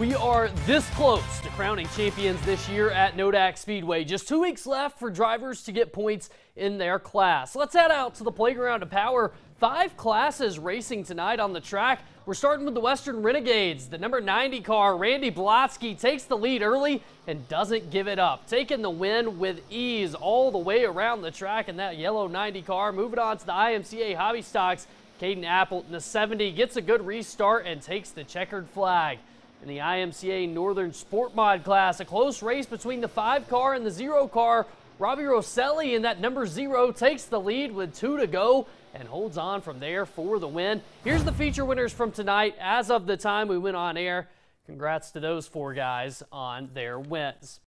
We are this close to crowning champions this year at NoDak Speedway. Just two weeks left for drivers to get points in their class. Let's head out to the playground to power. Five classes racing tonight on the track. We're starting with the Western Renegades. The number 90 car, Randy Blotsky, takes the lead early and doesn't give it up. Taking the win with ease all the way around the track in that yellow 90 car. Moving on to the IMCA Hobby Stocks. Caden Appleton, the 70, gets a good restart and takes the checkered flag. In the IMCA Northern Sport Mod class, a close race between the five car and the zero car. Robbie Rosselli in that number zero takes the lead with two to go and holds on from there for the win. Here's the feature winners from tonight as of the time we went on air. Congrats to those four guys on their wins.